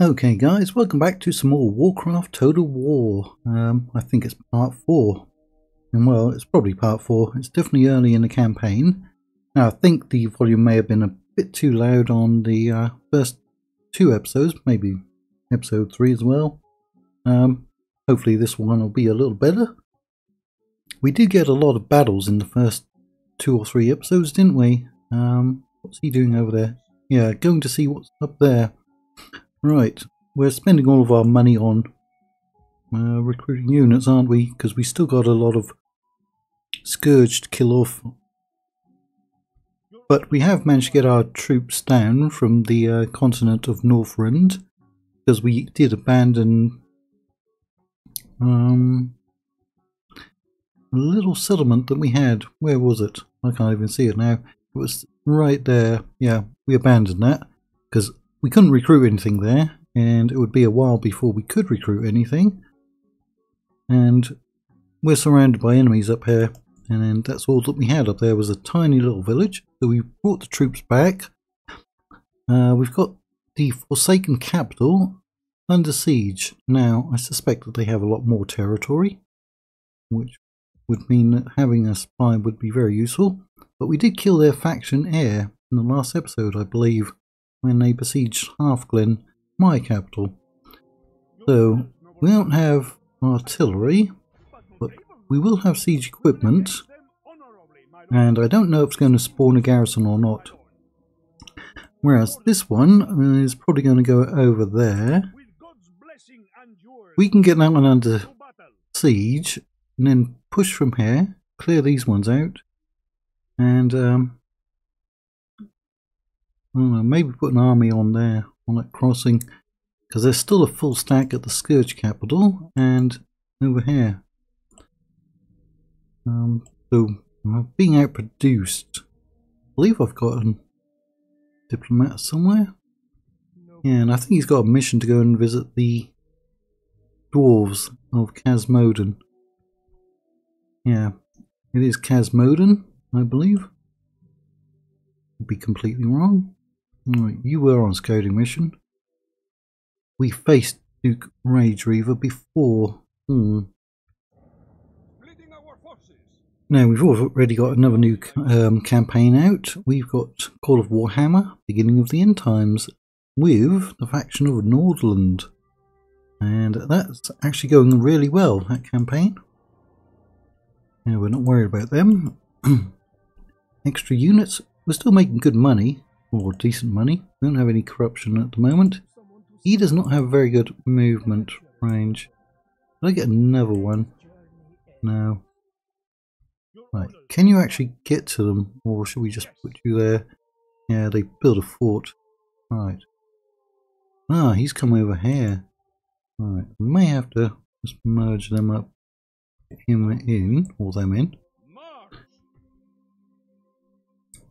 Okay guys, welcome back to some more Warcraft Total War. Um, I think it's part 4. And well, it's probably part 4. It's definitely early in the campaign. Now I think the volume may have been a bit too loud on the uh, first two episodes, maybe episode 3 as well. Um, hopefully this one will be a little better. We did get a lot of battles in the first two or three episodes, didn't we? Um, what's he doing over there? Yeah, going to see what's up there. Right, we're spending all of our money on uh, recruiting units, aren't we? Because we still got a lot of Scourge to kill off. But we have managed to get our troops down from the uh, continent of Northrend because we did abandon um, a little settlement that we had. Where was it? I can't even see it now. It was right there. Yeah, we abandoned that because we couldn't recruit anything there, and it would be a while before we could recruit anything. And we're surrounded by enemies up here, and that's all that we had up there was a tiny little village. So we brought the troops back. Uh, we've got the Forsaken capital under siege. Now, I suspect that they have a lot more territory, which would mean that having a spy would be very useful. But we did kill their faction heir in the last episode, I believe when they besieged Hearthglen, my capital. So, we don't have artillery, but we will have siege equipment, and I don't know if it's going to spawn a garrison or not. Whereas this one is probably going to go over there. We can get that one under siege, and then push from here, clear these ones out, and um, I don't know, maybe put an army on there, on that crossing, because there's still a full stack at the Scourge capital and over here. Um, so, uh, being outproduced. I believe I've got a diplomat somewhere. Yeah, and I think he's got a mission to go and visit the dwarves of Khaz Modan. Yeah, it is Khaz Modan, I believe. Could be completely wrong. You were on scouting mission. We faced Duke Rage Reaver before. Hmm. Now we've already got another new um, campaign out. We've got Call of Warhammer, beginning of the end times, with the faction of Nordland. And that's actually going really well, that campaign. Yeah, we're not worried about them. Extra units, we're still making good money or decent money. We don't have any corruption at the moment. He does not have very good movement range. I get another one? No. Right, can you actually get to them? Or should we just put you there? Yeah, they built a fort. Right. Ah, he's come over here. Right, may have to just merge them up. Him in, or them in.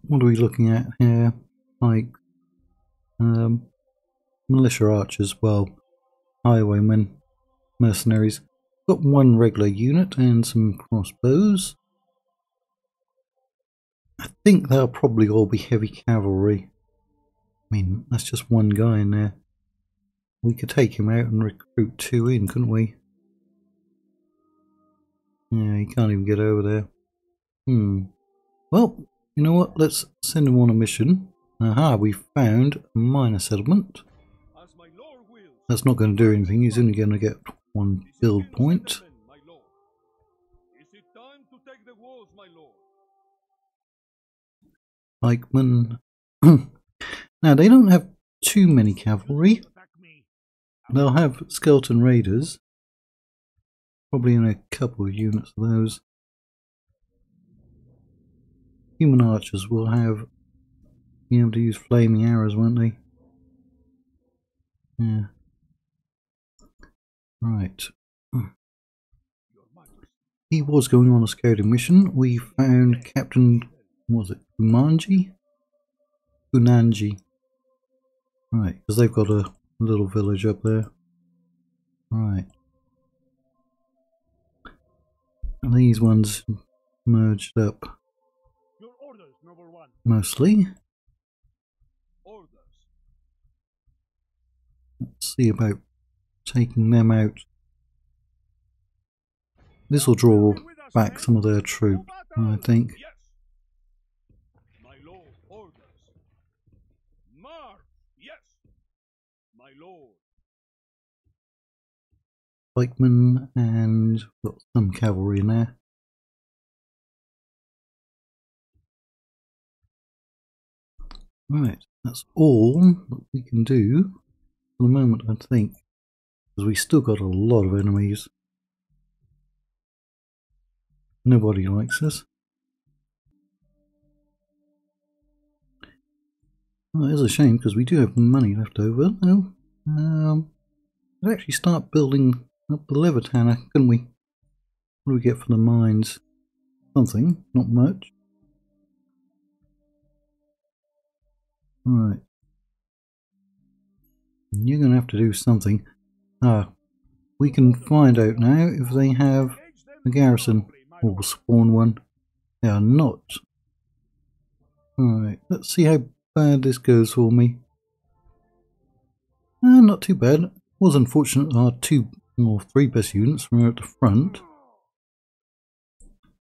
What are we looking at here? Like um, militia archers, well, highwaymen, mercenaries. Got one regular unit and some crossbows. I think they'll probably all be heavy cavalry. I mean, that's just one guy in there. We could take him out and recruit two in, couldn't we? Yeah, he can't even get over there. Hmm. Well, you know what? Let's send him on a mission. Aha, we found a minor settlement. That's not going to do anything, he's only going to get one build point. Eichmann. now, they don't have too many cavalry. They'll have skeleton raiders. Probably in a couple of units of those. Human archers will have be able to use flaming arrows, won't they? Yeah. Right. He was going on a scouting mission. We found Captain, was it Umanji? Unanji. Right, because they've got a little village up there. Right. And these ones merged up. Mostly. See about taking them out. This will draw back some of their troops, I think. Pikemen and got some cavalry in there. Right, that's all that we can do the moment, I think. Because we still got a lot of enemies. Nobody likes us. Well, it is a shame because we do have money left over. though. um, We'd actually start building up the Levitanner, couldn't we? What do we get for the mines? Something, not much. Right. You're going to have to do something. Ah, we can find out now if they have a garrison or spawn one. They are not. Alright, let's see how bad this goes for me. Ah, not too bad. It Was unfortunate our two or three best units were at the front.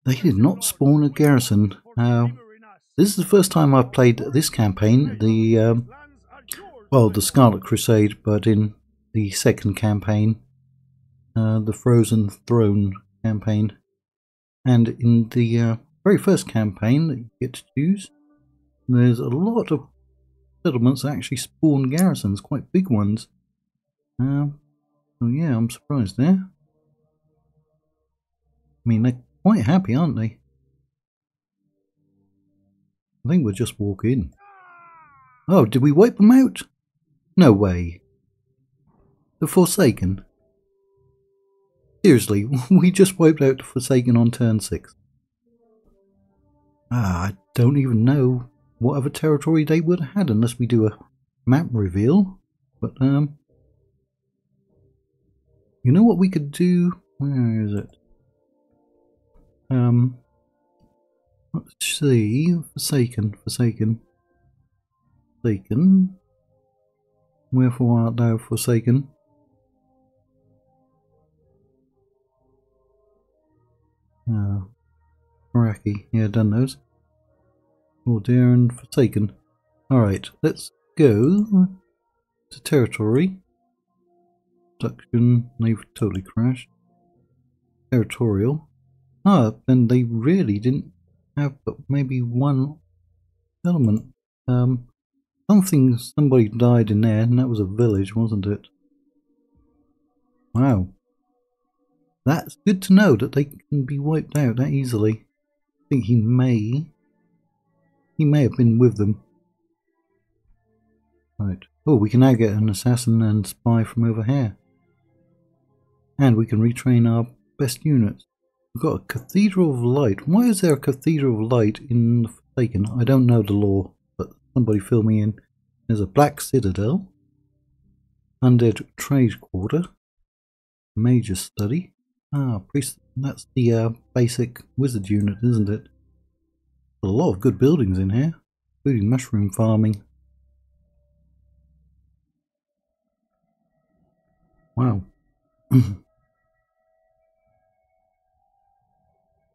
They did not spawn a garrison. Uh, this is the first time I've played this campaign. The um, well, the Scarlet Crusade, but in the second campaign, uh, the Frozen Throne campaign, and in the uh, very first campaign that you get to choose, there's a lot of settlements that actually spawn garrisons, quite big ones. Um, so yeah, I'm surprised there. I mean, they're quite happy, aren't they? I think we'll just walk in. Oh, did we wipe them out? No way. The Forsaken? Seriously, we just wiped out the Forsaken on turn 6. Ah, I don't even know what other territory they would have had unless we do a map reveal. But, um... You know what we could do? Where is it? Um... Let's see. Forsaken, Forsaken. Forsaken. Wherefore art thou forsaken? Oh. Iraqi. Yeah, done those. Oh dear and forsaken. Alright, let's go to territory. Production, they've totally crashed. Territorial. Ah, then they really didn't have but maybe one element. Um, something, somebody died in there, and that was a village, wasn't it? Wow. That's good to know that they can be wiped out that easily. I think he may. He may have been with them. Right. Oh, we can now get an assassin and spy from over here. And we can retrain our best units. We've got a Cathedral of Light. Why is there a Cathedral of Light in the Forsaken? I don't know the law, somebody fill me in. There's a Black Citadel. Undead Trade Quarter. Major Study. Ah, Priest. That's the uh, basic wizard unit, isn't it? A lot of good buildings in here, including mushroom farming. Wow.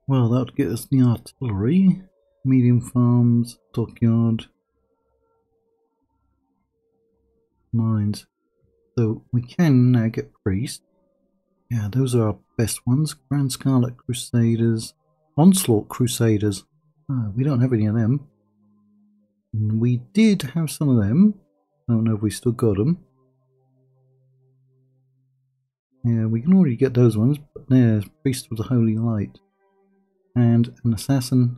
Well, that would get us the artillery, medium farms, dockyard, mines. So we can now get priests. Yeah, those are our best ones. Grand Scarlet Crusaders, Onslaught Crusaders. Oh, we don't have any of them. We did have some of them. I don't know if we still got them. Yeah, we can already get those ones, but there's Priest of the Holy Light and an assassin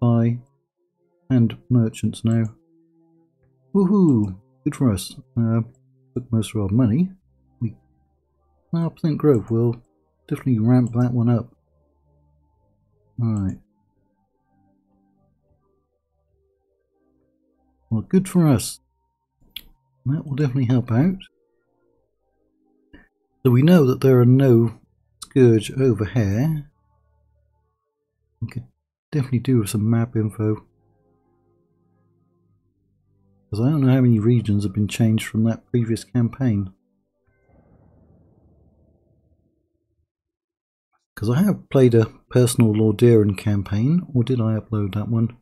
by and merchants now. Woohoo! Good for us. Uh, took most of our money. We now Pleasant Grove will definitely ramp that one up. Alright. Well, good for us. That will definitely help out. So we know that there are no Scourge over here. We could definitely do with some map info. Because I don't know how many regions have been changed from that previous campaign. Because I have played a personal Lordaeron campaign, or did I upload that one?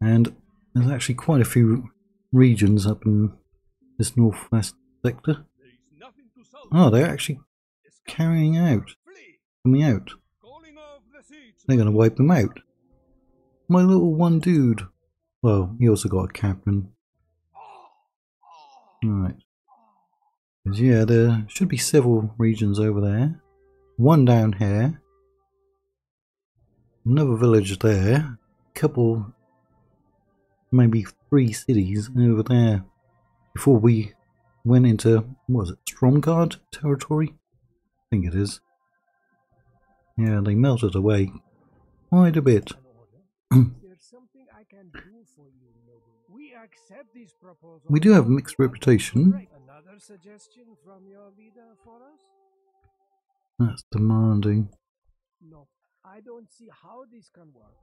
And there's actually quite a few regions up in this northwest sector. Oh, they're actually carrying out, coming out. They're going to wipe them out. My little one dude. Well, he also got a captain. Right. yeah, there should be several regions over there. One down here. Another village there. Couple, maybe three cities over there. Before we went into, what was it, Stromgarde territory? I think it is. Yeah, they melted away quite a bit. We accept this proposal. We do have a mixed reputation. Another suggestion from your leader for us? That's demanding. No, I don't see how this can work.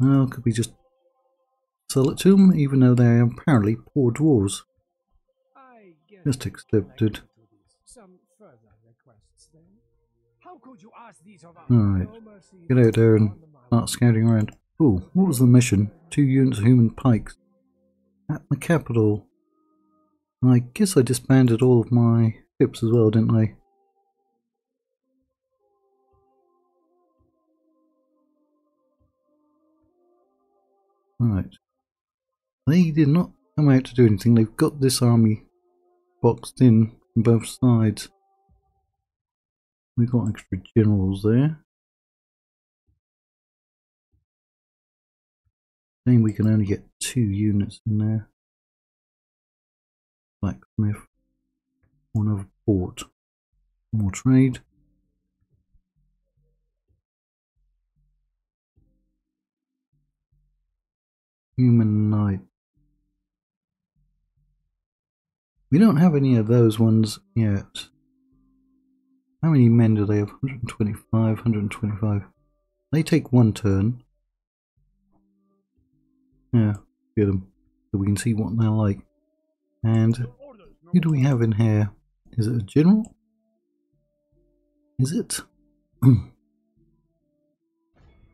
Well, could we just sell it to them, even though they're apparently poor dwarves? Just accepted. Alright. Get out there and on the mountain. start scouting around. Oh, what was the mission? Two units of human pikes. At the capital. I guess I disbanded all of my ships as well, didn't I? Right. They did not come out to do anything. They've got this army boxed in on both sides. We've got extra generals there. Saying we can only get two units in there. Blacksmith. One of port. More trade. Human knight. We don't have any of those ones yet. How many men do they have? 125, 125. They take one turn. Yeah, get them. So we can see what they're like. And who do we have in here? Is it a general? Is it? God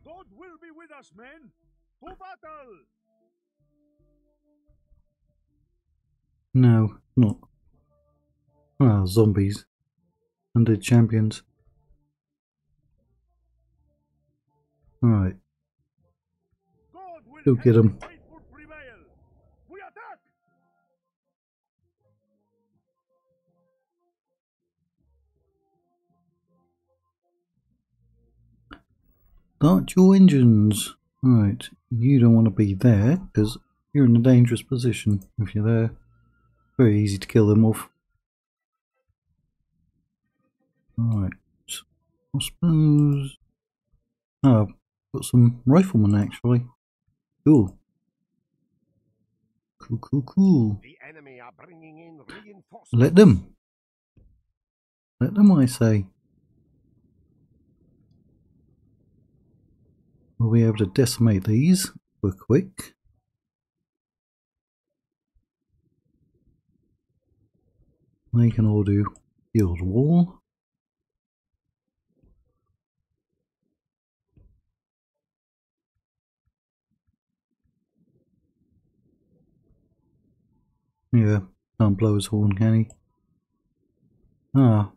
will be with us, men. To battle. no, not. Ah, zombies. Undead champions. Alright, Go get the attack. start your engines. Right, you don't want to be there because you're in a dangerous position if you're there. Very easy to kill them off. I suppose. Oh, I've got some riflemen actually. Cool. Cool, cool, cool. The enemy are bringing in reinforcements. Let them. Let them, I say. We'll be able to decimate these for quick. They can all do field wall. Can't blow his horn, can he? Ah,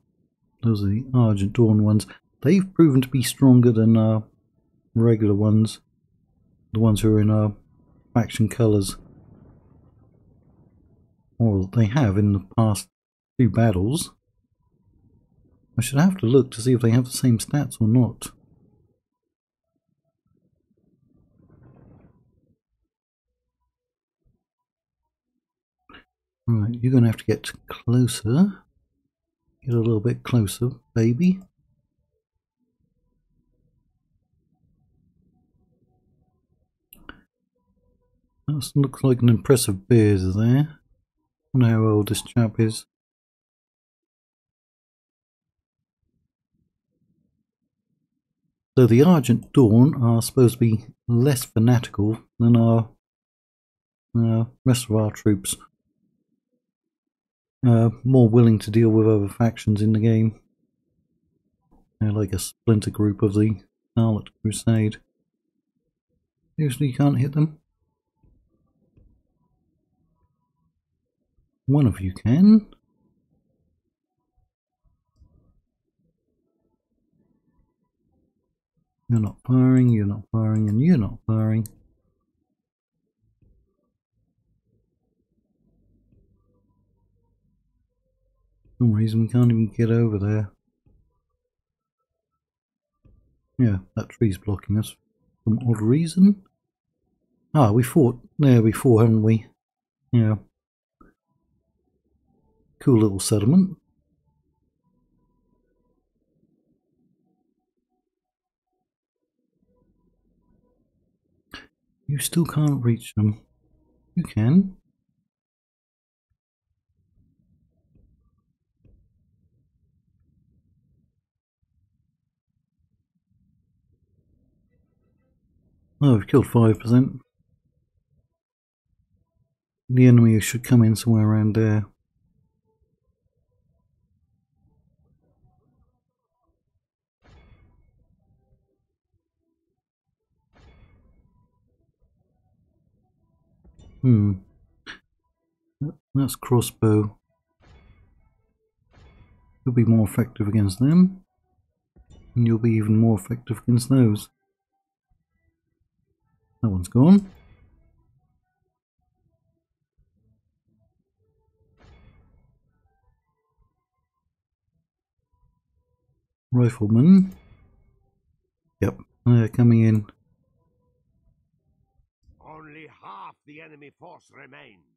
those are the Argent Dawn ones. They've proven to be stronger than uh, regular ones. The ones who are in uh, faction colours. Or they have in the past two battles. I should have to look to see if they have the same stats or not. Right, you're going to have to get closer. Get a little bit closer, baby. That looks like an impressive beard there. wonder how old this chap is. So the Argent Dawn are supposed to be less fanatical than our uh, rest of our troops. Uh, more willing to deal with other factions in the game. They're like a splinter group of the Scarlet Crusade. Usually you can't hit them. One of you can. You're not firing, you're not firing, and you're not firing. Some reason we can't even get over there. Yeah, that tree's blocking us. For some odd reason. Ah, we fought there before, haven't we? Yeah. Cool little settlement. You still can't reach them. You can. Oh, we've killed 5%. The enemy should come in somewhere around there. Hmm. That's crossbow. You'll be more effective against them. And you'll be even more effective against those. That one's gone. Rifleman. Yep, they're coming in. Only half the enemy force remains.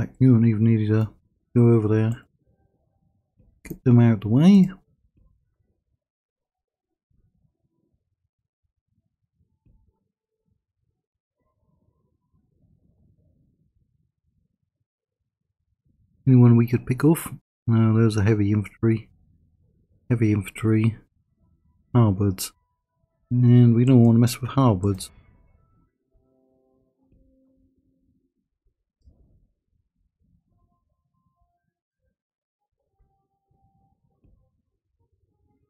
Like you don't even need to go over there. Get them out of the way. Anyone we could pick off? No, there's a heavy infantry. Heavy infantry. Halberds. And we don't want to mess with halberds.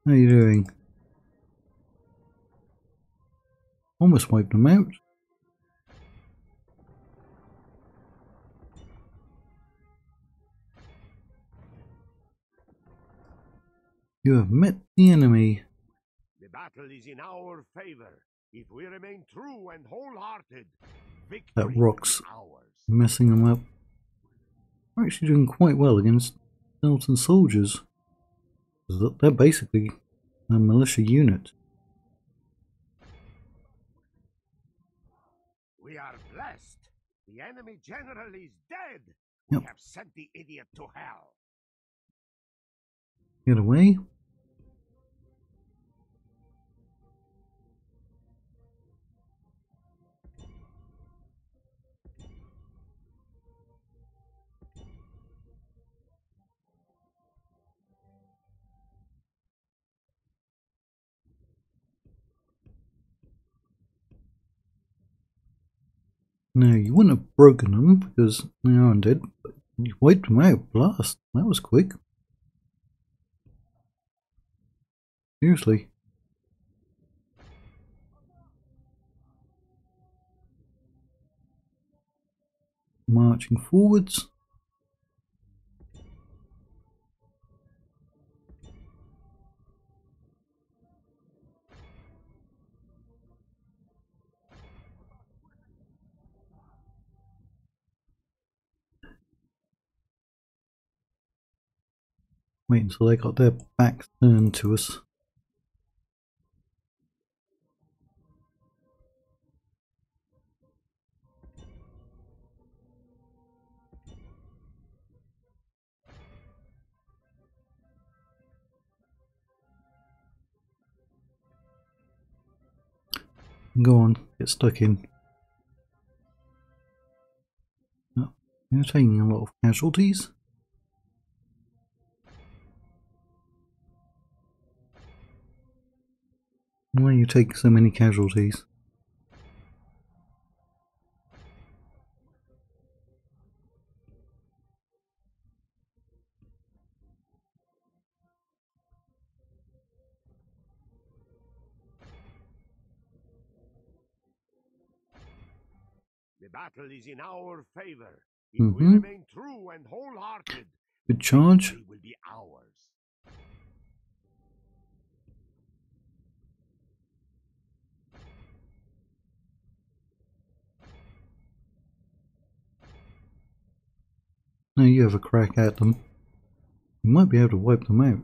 How you doing? Almost wiped them out. You have met the enemy. The battle is in our favor. If we remain true and wholehearted, victory rock's- is ours. Messing them up. We're actually doing quite well against skeleton soldiers. They're basically a militia unit. We are blessed. The enemy general is dead. Yep. We have sent the idiot to hell. Get away. No, you wouldn't have broken them because they are undead, but you wiped them out. Blast. That was quick. Seriously. Marching forwards. Wait until they got their back turned to us. Go on, get stuck in. You're taking a lot of casualties. Why are you taking so many casualties? The battle is in our favor. If we Mhm. remain true and wholehearted, Good charge. it will be ours. Now you have a crack at them. You might be able to wipe them out.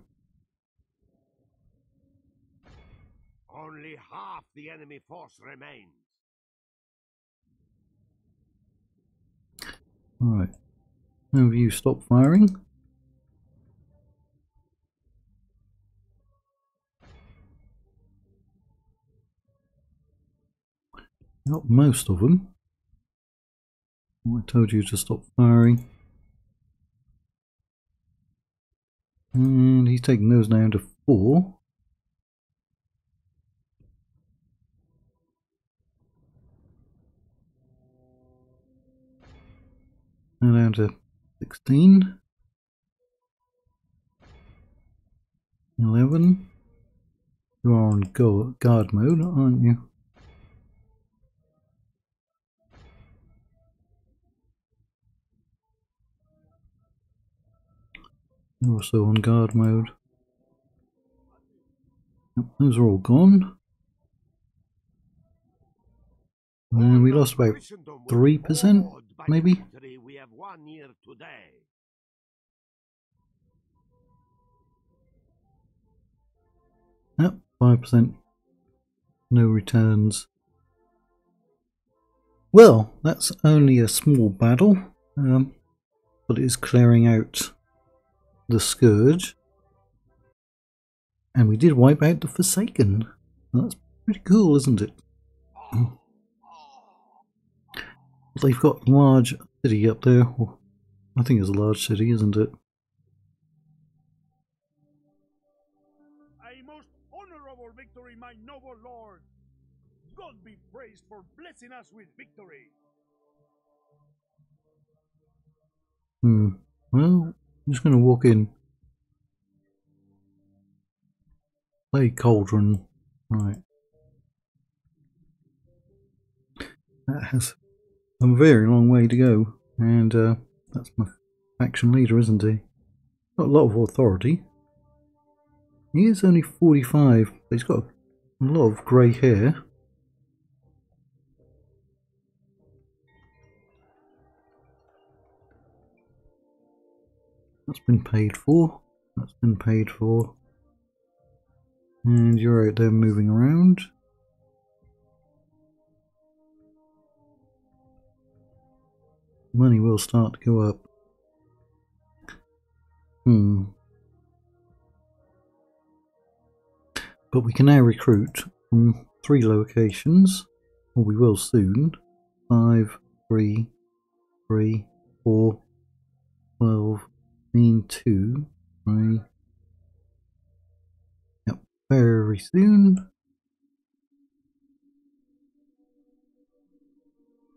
Only half the enemy force remains. Right. Now have you stop firing? Not most of them. I told you to stop firing. And he's taking those down to four. Now down to 16. 11. You are on go guard mode, aren't you? Also on guard mode. Yep, those are all gone. And we lost about 3%, be awed by the maybe? Yep, five percent. No returns. Well, that's only a small battle, um, but it is clearing out the scourge, and we did wipe out the Forsaken. That's pretty cool, isn't it? They've got a large city up there. I think it's a large city, isn't it? A most honorable victory, my noble lord. God be praised for blessing us with victory. Hmm. Well, I'm just going to walk in. Play Cauldron. Right. That has a very long way to go. And uh, that's my faction leader, isn't he? Got a lot of authority. He is only 45, but he's got a lot of grey hair. That's been paid for. That's been paid for. And you're out there moving around. Money will start to go up. Hmm. But we can now recruit from three locations, or we will soon. Five, three, three, four, twelve, mean two, three. Yep, very soon.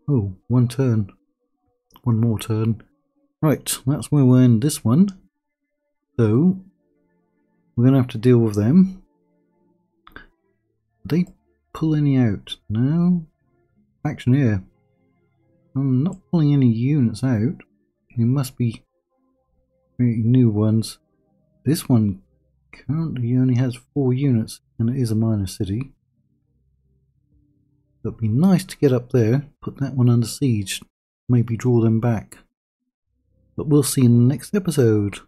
Oh, one turn. One more turn. Right, that's where we're in this one. So, we're going to have to deal with them. Did they pull any out? No. Action here. I'm not pulling any units out. It must be creating new ones. This one currently only has four units and it is a minor city. It'd be nice to get up there, put that one under siege, maybe draw them back. But we'll see in the next episode.